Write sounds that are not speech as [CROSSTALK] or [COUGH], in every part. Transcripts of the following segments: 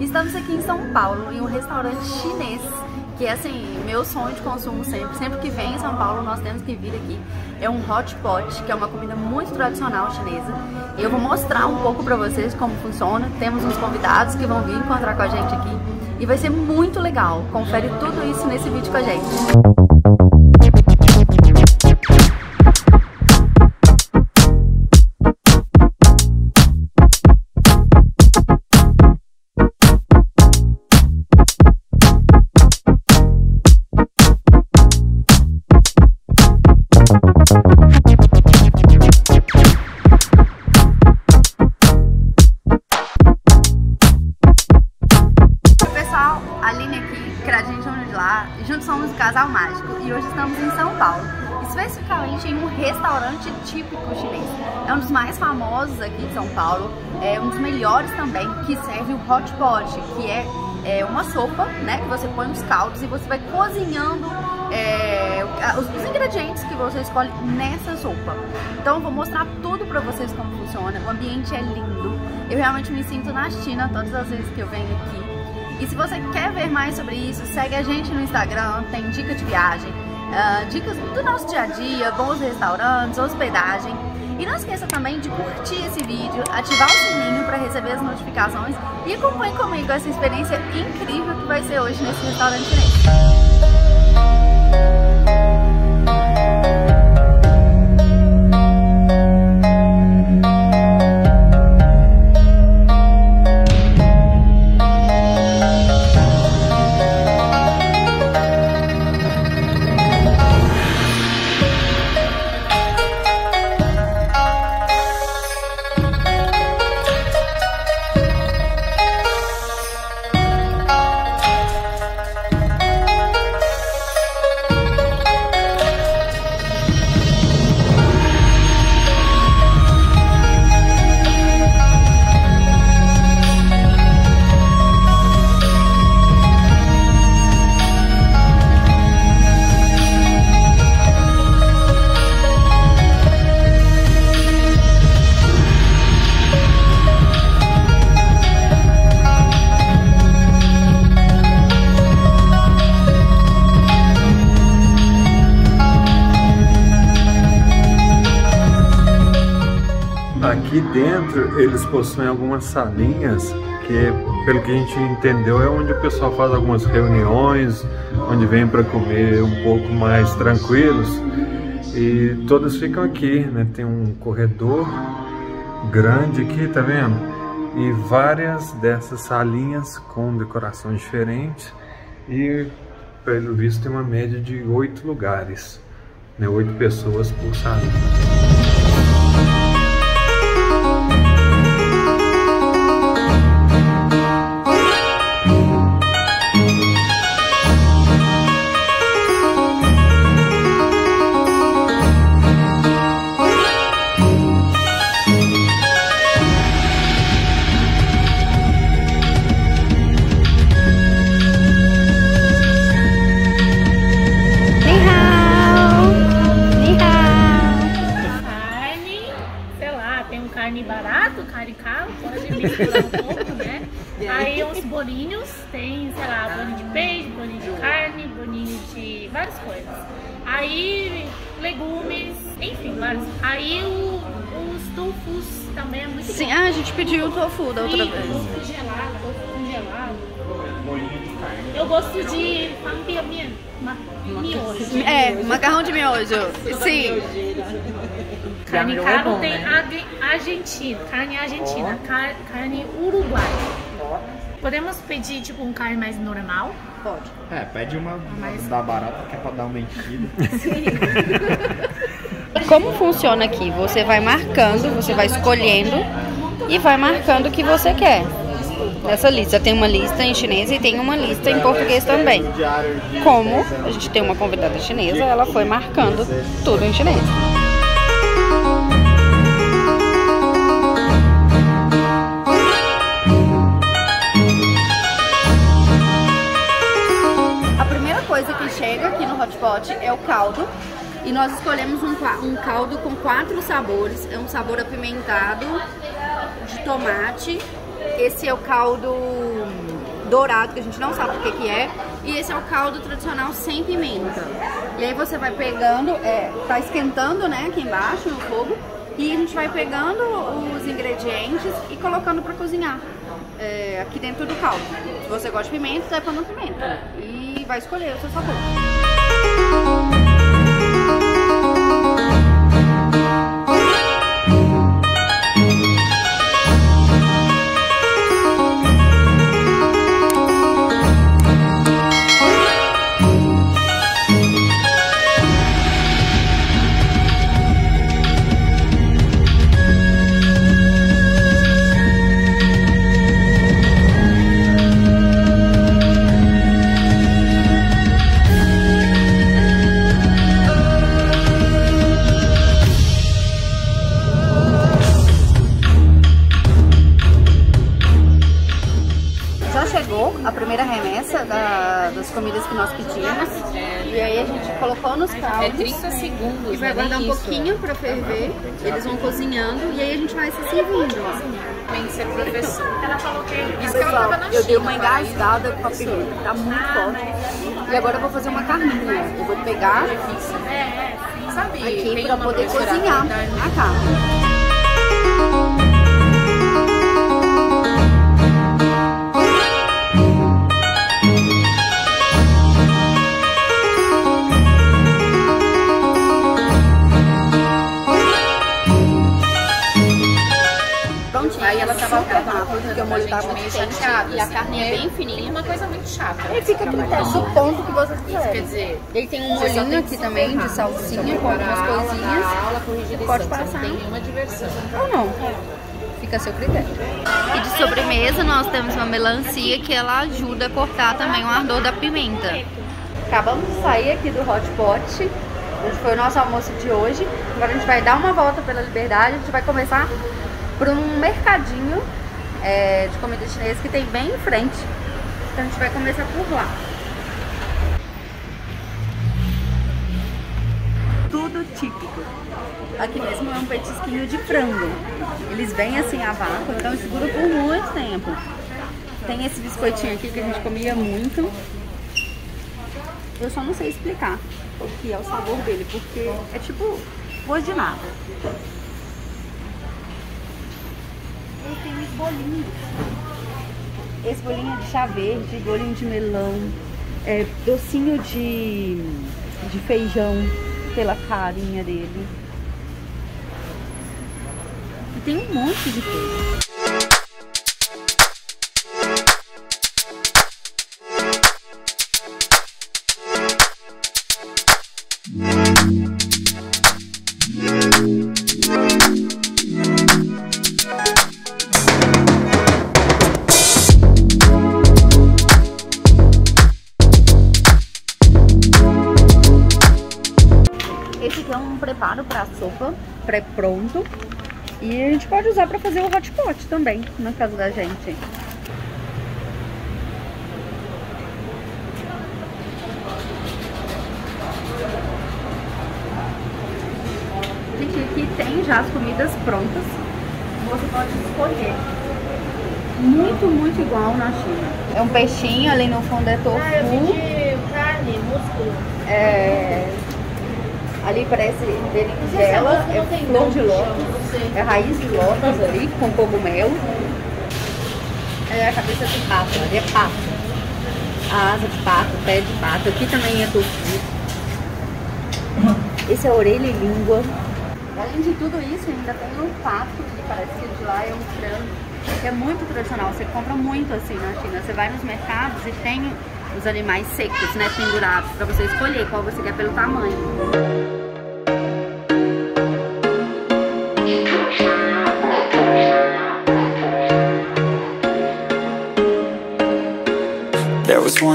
Estamos aqui em São Paulo, em um restaurante chinês, que é assim, meu sonho de consumo sempre. Sempre que vem em São Paulo, nós temos que vir aqui. É um hot pot, que é uma comida muito tradicional chinesa. Eu vou mostrar um pouco pra vocês como funciona. Temos uns convidados que vão vir encontrar com a gente aqui. E vai ser muito legal. Confere tudo isso nesse vídeo com a gente. Restaurante típico chinês. É um dos mais famosos aqui de São Paulo, é um dos melhores também, que serve o hot pot, que é, é uma sopa, né, que você põe os caldos e você vai cozinhando é, os, os, ingredientes que você escolhe nessa sopa. Então eu vou mostrar tudo pra vocês como funciona, o ambiente é lindo, eu realmente me sinto na China todas as vezes que eu venho aqui. E se você quer ver mais sobre isso, segue a gente no Instagram, tem dica de viagem, uh, dicas do nosso dia a dia, bons restaurantes, hospedagem. E não esqueça também de curtir esse vídeo, ativar o sininho para receber as notificações e acompanhe comigo essa experiência incrível que vai ser hoje nesse restaurante chinês. Aqui dentro eles possuem algumas salinhas que, pelo que a gente entendeu, é onde o pessoal faz algumas reuniões, onde vem para comer um pouco mais tranquilos. E todas ficam aqui, né? Tem um corredor grande aqui, tá vendo? E várias dessas salinhas com decorações diferentes. E pelo visto tem uma média de oito lugares, né? Oito pessoas por salinha. Misturar um pouco, né? [LAUGHS] Aí uns bolinhos, tem, sei lá, bolinho de peixe, bolinho de carne, bolinho de várias coisas. Aí legumes, enfim, vários. Aí o, os tofus também é muito Sim, bom. ah, a gente pediu o tofu da outra Sim, vez. tofu gelado, tofu congelado. Eu gosto de miojo. É, macarrão de miojo. Sim. Carne caro tem né? argentina, carne argentina, car carne uruguai. Podemos pedir tipo um carne mais normal? Pode. É, pede uma mais... da barata que é pra dar uma enchida. [LAUGHS] Sim. Como funciona aqui? Você vai marcando, você vai escolhendo e vai marcando o que você quer. Nessa lista tem uma lista em chinês e tem uma lista em português também. Como a gente tem uma convidada chinesa, ela foi marcando tudo em chinês. No hotpot é o caldo. E nós escolhemos um, um caldo com quatro sabores. É um sabor apimentado de tomate. Esse é o caldo dourado, que a gente não sabe o que, que é. E esse é o caldo tradicional sem pimenta. E aí você vai pegando, é, tá esquentando, né, aqui embaixo no fogo. E a gente vai pegando os ingredientes e colocando para cozinhar é, aqui dentro do caldo. Se você gosta de pimenta, vai pondo pimenta. E vai escolher o seu sabor. Thank you. Comidas que nós pedimos. E aí a gente colocou nos caldos. É 30 segundos. E vai guardar um pouquinho para ferver. Eles vão cozinhando e aí a gente vai se servindo. Tem que ser professor. Ela falou que isso Eu dei uma engasgada com a pimenta, tá muito forte. E agora eu vou fazer uma carninha. Eu vou pegar aqui para poder cozinhar a carne. O molho tá muito chateado. E a carne é bem fininha. Uma coisa muito chata. Ele fica a critério do ponto que você quiser. Quer dizer, ele tem um molhinho aqui também de salsinha com algumas coisinhas. Pode passar. Tem nenhuma diversão. Ou não. Fica a seu critério. E de sobremesa nós temos uma melancia que ela ajuda a cortar também o ardor da pimenta. Acabamos de sair aqui do hot pot. Esse foi o nosso almoço de hoje. Agora a gente vai dar uma volta pela Liberdade. A gente vai começar por um mercadinho é, de comida chinesa que tem bem em frente. Então a gente vai começar por lá. Tudo típico. Aqui mesmo é um petisquinho de frango. Eles vêm assim a vácuo, então segura por muito tempo. Tem esse biscoitinho aqui que a gente comia muito. Eu só não sei explicar o que é o sabor dele, porque é tipo gosto de nada. E tem os bolinhos. Esse bolinho é de chá verde, bolinho de melão, é, docinho de, de feijão pela carinha dele. E tem um monte de coisa. Sopa pré-pronto. E a gente pode usar para fazer o hot pot também, na casa da gente. Gente, aqui tem já as comidas prontas. Você pode escolher. Muito, muito igual na China. É um peixinho, ali no fundo é tofu. Ah, eu pedi carne, músculo. É Ali parece berinjela, é flor de lótus, é raiz de lótus ali, com cogumelo. É a cabeça de pato, ali é pato. A asa de pato, pé de pato. Aqui também é tofu. Esse é orelha e língua. Além de tudo isso, ainda tem um pato, que parece que de lá é um frango, que é muito tradicional. Você compra muito assim na China. Você vai nos mercados e tem os animais secos, né, pendurados, para você escolher qual você quer pelo tamanho.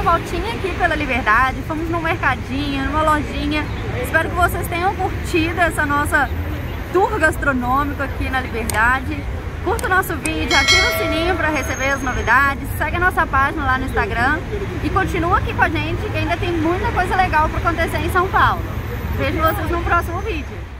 Uma voltinha aqui pela Liberdade, fomos num mercadinho, numa lojinha. Espero que vocês tenham curtido essa nossa tour gastronômico aqui na Liberdade. Curta o nosso vídeo, ativa o sininho para receber as novidades, segue a nossa página lá no Instagram e continua aqui com a gente que ainda tem muita coisa legal para acontecer em São Paulo. Vejo vocês no próximo vídeo.